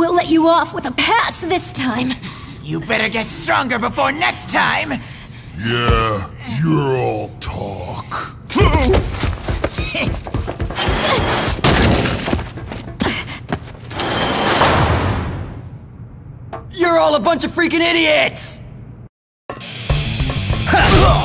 We'll let you off with a pass this time. You better get stronger before next time! Yeah, you're all talk. You're all a bunch of freaking idiots!